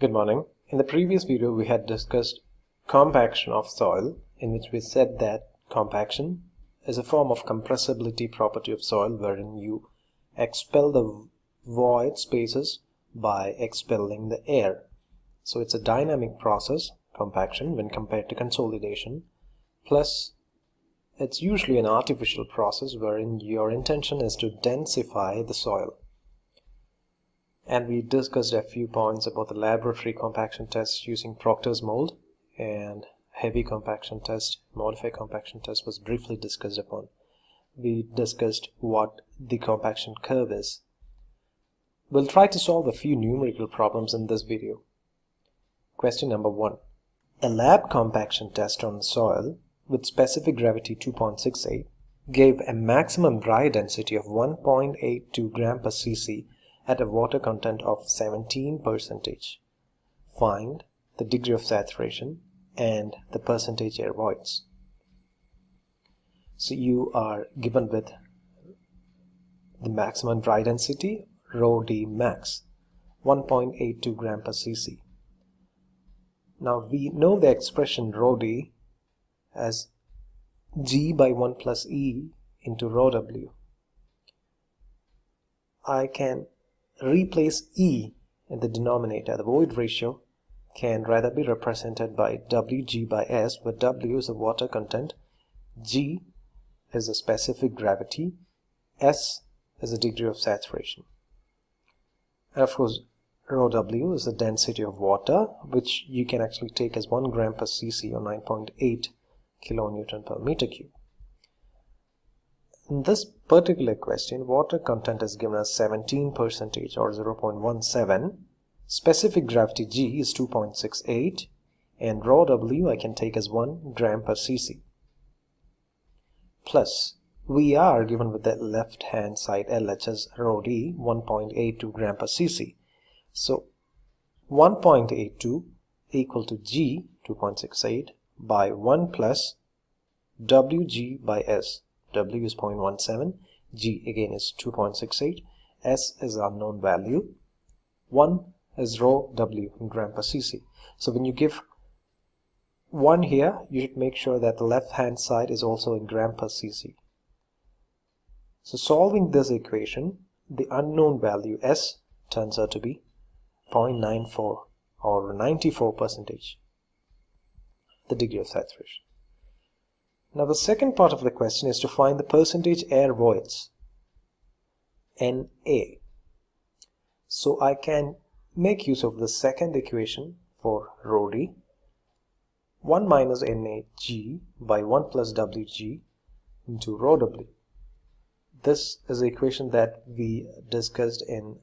Good morning. In the previous video we had discussed compaction of soil in which we said that compaction is a form of compressibility property of soil wherein you expel the void spaces by expelling the air. So it's a dynamic process, compaction, when compared to consolidation. Plus, it's usually an artificial process wherein your intention is to densify the soil and we discussed a few points about the laboratory compaction test using Proctor's mold and heavy compaction test, modified compaction test was briefly discussed upon. We discussed what the compaction curve is. We'll try to solve a few numerical problems in this video. Question number one. A lab compaction test on soil with specific gravity 2.68 gave a maximum dry density of 1.82 gram per cc at a water content of 17 percentage. Find the degree of saturation and the percentage air voids. So you are given with the maximum dry density rho d max 1.82 gram per cc. Now we know the expression rho d as g by 1 plus e into rho w. I can replace E in the denominator. The void ratio can rather be represented by Wg by S, where W is the water content, G is the specific gravity, S is the degree of saturation. And of course, rho W is the density of water, which you can actually take as 1 gram per cc or 9.8 kilonewton per meter cube. In this particular question, water content is given as 17 percentage or 0.17. Specific gravity G is 2.68 and rho W I can take as 1 gram per cc. Plus, we are given with the left hand side LHS rho D 1.82 gram per cc. So 1.82 equal to G 2.68 by 1 plus WG by S W is 0.17, G again is 2.68, S is unknown value, 1 is rho W in gram per cc. So when you give 1 here, you should make sure that the left hand side is also in gram per cc. So solving this equation, the unknown value S turns out to be 0.94 or 94 percentage, the degree of saturation. Now the second part of the question is to find the percentage air voids, Na. So I can make use of the second equation for rho d, 1 minus Nag by 1 plus Wg into rho w. This is the equation that we discussed in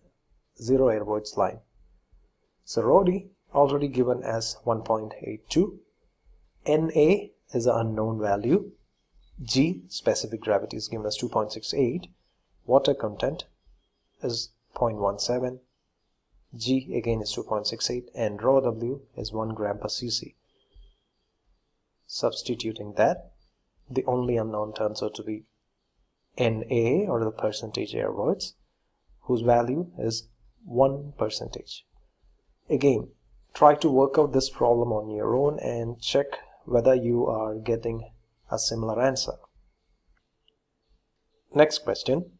zero air voids line. So rho d already given as 1.82, Na is an unknown value. G, specific gravity, is given as 2.68. Water content is 0.17. G again is 2.68 and rho W is 1 gram per cc. Substituting that, the only unknown turns out to be Na or the percentage air voids whose value is 1 percentage. Again, try to work out this problem on your own and check whether you are getting a similar answer. Next question.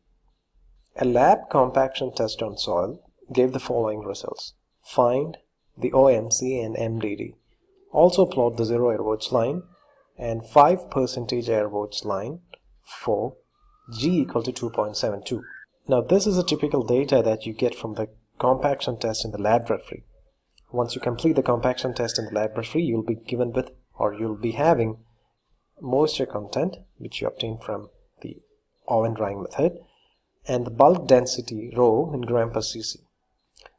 A lab compaction test on soil gave the following results. Find the OMC and MDD. Also plot the zero air voids line and 5 percentage air voids line for G equal to 2.72. Now this is a typical data that you get from the compaction test in the laboratory. Once you complete the compaction test in the laboratory, you'll be given with or you'll be having moisture content which you obtain from the oven drying method and the bulk density rho in gram per cc.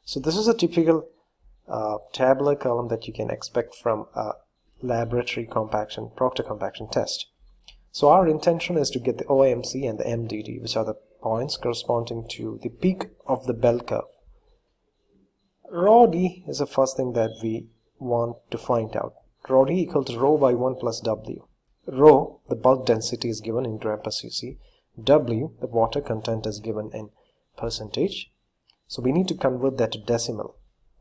So this is a typical uh, tabular column that you can expect from a laboratory compaction, Proctor compaction test. So our intention is to get the OMC and the MDD, which are the points corresponding to the peak of the bell curve. Rho D is the first thing that we want to find out rho d equal to rho by 1 plus w. Rho, the bulk density is given in gram per cc. W, the water content is given in percentage. So we need to convert that to decimal.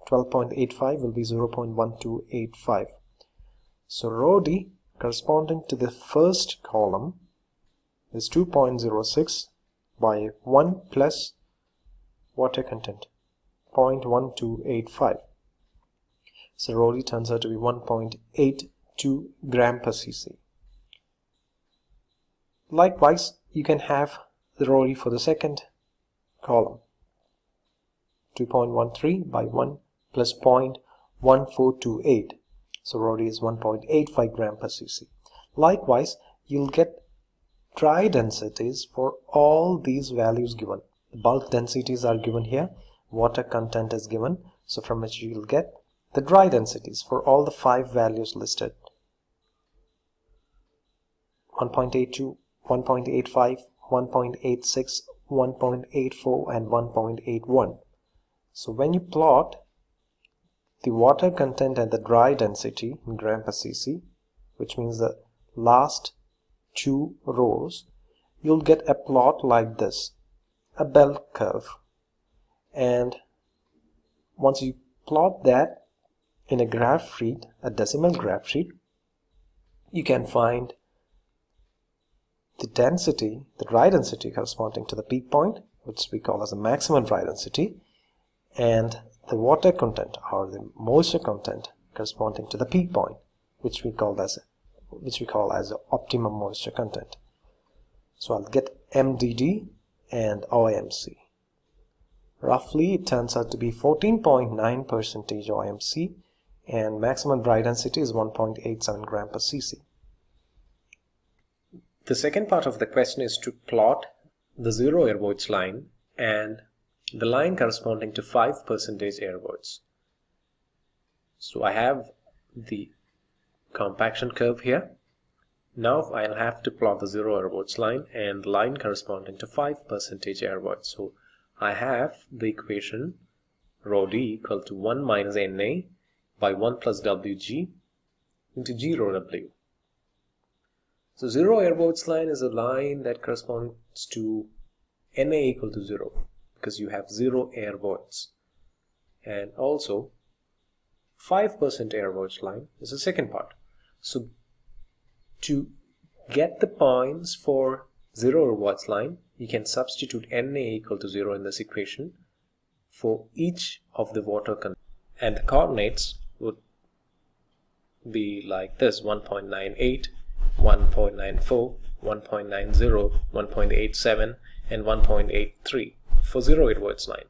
12.85 will be 0.1285 so rho d corresponding to the first column is 2.06 by 1 plus water content 0.1285 so d turns out to be 1.82 gram per cc. Likewise you can have the rho for the second column 2.13 by 1 plus 0.1428 so rho d is 1.85 gram per cc. Likewise you'll get dry densities for all these values given. The bulk densities are given here. Water content is given. So from which you'll get the dry densities for all the five values listed 1.82 1.85 1.86 1.84 and 1.81 so when you plot the water content and the dry density in gram per cc, which means the last two rows, you'll get a plot like this, a bell curve. And once you plot that in a graph sheet, a decimal graph sheet, you can find the density, the dry density corresponding to the peak point, which we call as the maximum dry density, and the water content or the moisture content corresponding to the peak point which we call as which we call as optimum moisture content. So I'll get MDD and OMC roughly it turns out to be 14.9 percentage OMC and maximum dry density is 1.87 gram per cc the second part of the question is to plot the zero airvoids line and the line corresponding to 5 percentage air voids. So I have the compaction curve here. Now I'll have to plot the 0 air voids line and the line corresponding to 5 percentage air voids. So I have the equation rho d equal to 1 minus Na by 1 plus Wg into G rho W. So 0 air voids line is a line that corresponds to Na equal to 0 because you have zero air voids and also 5% air voids line is the second part so to get the points for zero air voids line you can substitute Na equal to 0 in this equation for each of the water and the coordinates would be like this 1.98 1.94 1.90 1.87 and 1.83 for 0 airvoids line.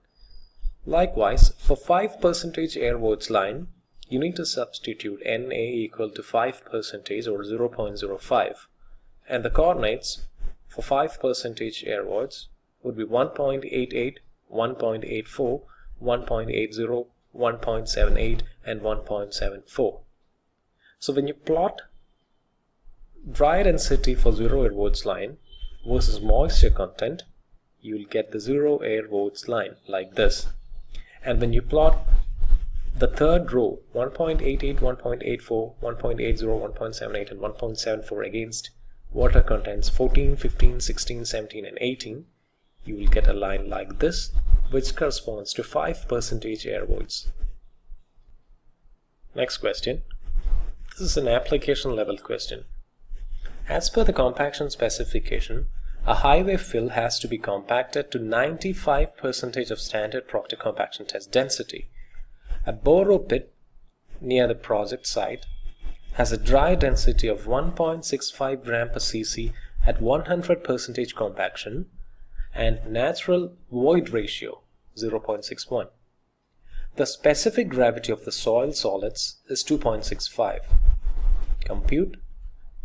Likewise, for 5 percentage airvoids line, you need to substitute Na equal to 5 percentage or 0.05 and the coordinates for 5 percentage airvoids would be 1.88, 1.84, 1.80, 1.78 and 1.74. So when you plot dry density for 0 airvoids line versus moisture content, you will get the zero air voids line like this. And when you plot the third row 1.88 1.84 1.80 1.78 and 1.74 against water contents? 14 15 16 17 and 18 you will get a line like this which corresponds to 5 percentage air voids next question. This is an application level question. As per the compaction specification a highway fill has to be compacted to 95% of standard Proctor compaction test density. A borrow pit near the project site has a dry density of 1.65 gram per cc at 100% compaction and natural void ratio 0.61. The specific gravity of the soil solids is 2.65. Compute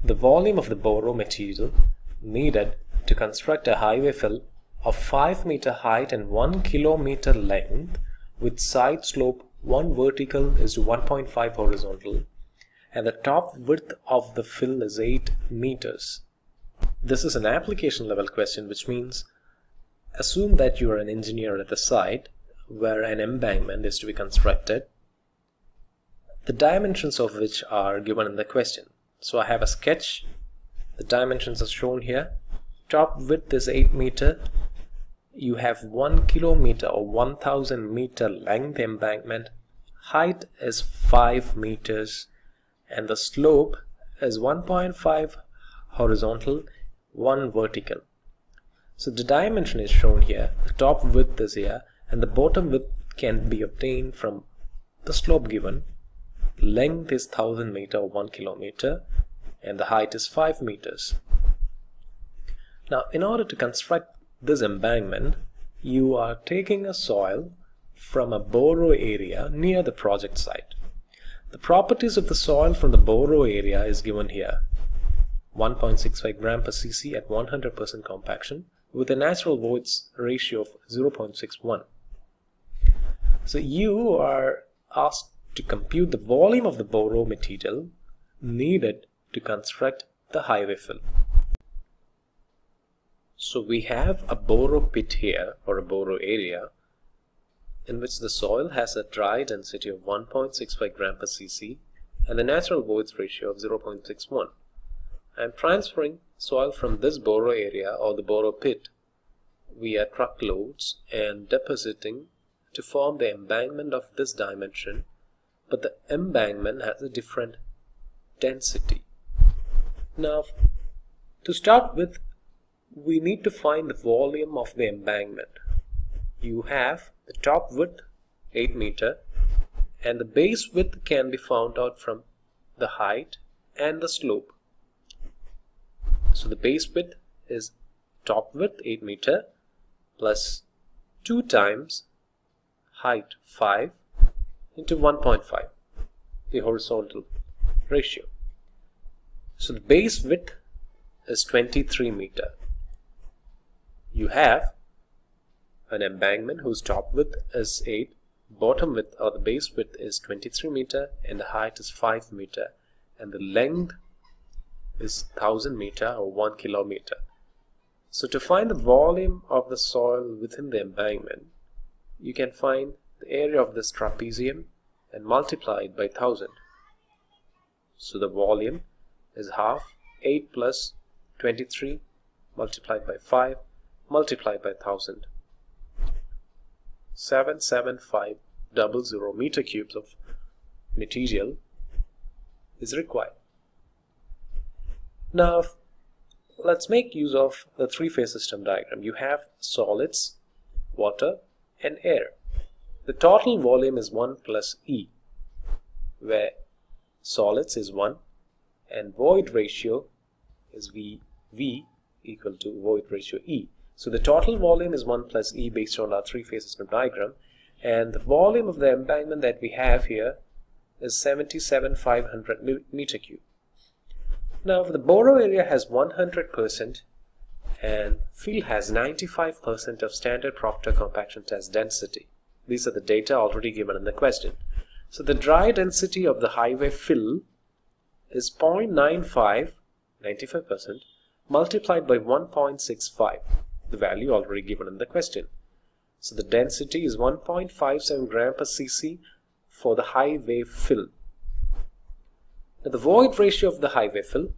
the volume of the borrow material needed to construct a highway fill of 5 meter height and 1 kilometer length with side slope 1 vertical is 1.5 horizontal and the top width of the fill is 8 meters. This is an application level question which means assume that you are an engineer at the site where an embankment is to be constructed the dimensions of which are given in the question. So I have a sketch. The dimensions are shown here. Top width is 8 meter. You have 1 kilometer or 1000 meter length embankment. Height is 5 meters. And the slope is 1.5 horizontal 1 vertical so the dimension is shown here the top width is here and the bottom width can be obtained from the slope given length is 1000 meter or 1 kilometer and the height is 5 meters now in order to construct this embankment you are taking a soil from a borrow area near the project site. The properties of the soil from the borrow area is given here. 1.65 gram per cc at 100% compaction with a natural voids ratio of 0.61. So you are asked to compute the volume of the borrow material needed to construct the highway fill. So we have a borrow pit here or a borrow area in which the soil has a dry density of 1.65 gram per cc and the natural voids ratio of 0.61. I am transferring soil from this borrow area or the borrow pit via truckloads and depositing to form the embankment of this dimension but the embankment has a different density. Now to start with we need to find the volume of the embankment. You have the top width 8 meter and the base width can be found out from the height and the slope. So the base width is top width 8 meter plus 2 times height 5 into 1.5 the horizontal ratio. So the base width is 23 meter. You have an embankment whose top width is 8, bottom width or the base width is 23 meter and the height is 5 meter and the length is 1000 meter or 1 kilometer. So to find the volume of the soil within the embankment, you can find the area of this trapezium and multiply it by 1000. So the volume is half 8 plus 23 multiplied by 5 multiplied by 1000. 77500 meter cubes of material is required. Now let's make use of the three-phase system diagram. You have solids, water and air. The total volume is 1 plus E where solids is 1 and void ratio is V, v equal to void ratio E. So the total volume is 1 plus E based on our three-phase system diagram. And the volume of the embankment that we have here is 77,500 meter cube. Now, the borrow area has 100% and fill has 95% of standard Proctor compaction test density. These are the data already given in the question. So the dry density of the highway fill is 0.95, 95%, multiplied by 1.65 the value already given in the question. So the density is 1.57 gram per cc for the highway fill. Now the void ratio of the highway fill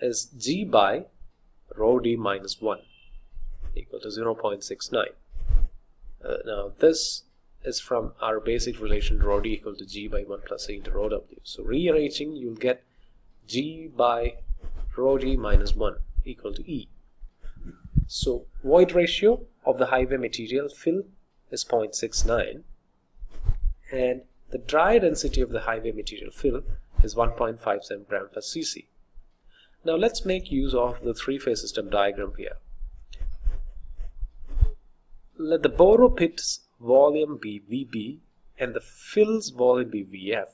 is G by rho d minus 1 equal to 0.69. Uh, now this is from our basic relation rho d equal to G by 1 plus A into rho w. So rearranging you'll get G by rho d minus 1 equal to E. So void ratio of the highway material fill is 0.69 and the dry density of the highway material fill is 1.57 gram per cc. Now let's make use of the three-phase system diagram here. Let the borrow pit's volume be VB and the fill's volume be VF.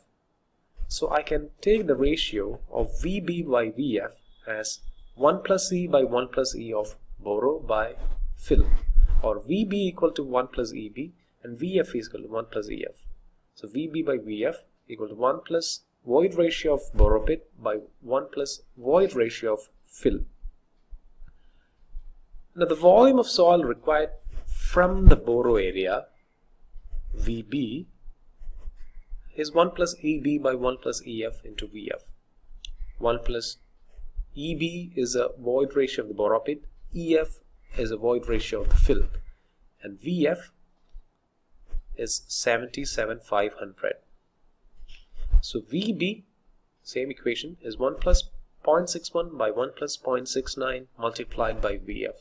So I can take the ratio of VB by VF as 1 plus E by 1 plus E of borrow by fill or VB equal to 1 plus EB and VF is equal to 1 plus EF. So VB by VF equal to 1 plus void ratio of borrow pit by 1 plus void ratio of fill. Now the volume of soil required from the borrow area VB is 1 plus EB by 1 plus EF into VF. 1 plus EB is a void ratio of the borrow pit EF is a void ratio of the fill and VF is 77,500. So VB, same equation, is 1 plus 0.61 by 1 plus 0.69 multiplied by VF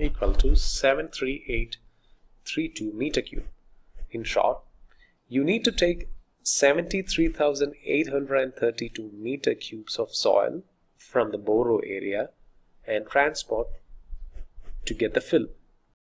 equal to 73832 meter cube. In short, you need to take 73,832 meter cubes of soil from the Borrow area and transport to get the fill.